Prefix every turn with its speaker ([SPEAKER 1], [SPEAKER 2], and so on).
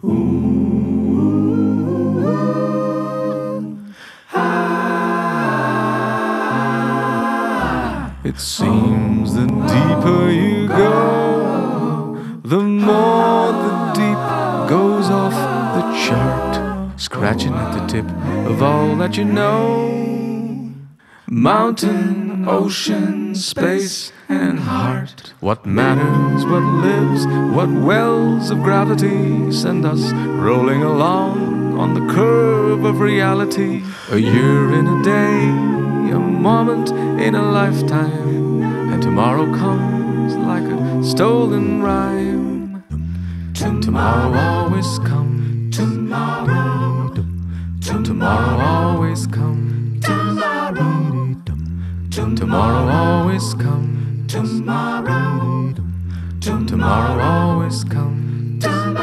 [SPEAKER 1] It seems the deeper you go, the more the deep goes off the chart, scratching at the tip of all that you know. Mountain, ocean, space, and heart. What matters, what lives, what wells of gravity send us rolling along on the curve of reality. A year in a day, a moment in a lifetime, and tomorrow comes like a stolen rhyme. Tomorrow always comes. Tomorrow. Tomorrow always comes. Tomorrow. Always comes. Tomorrow. Tomorrow always comes. Tomorrow.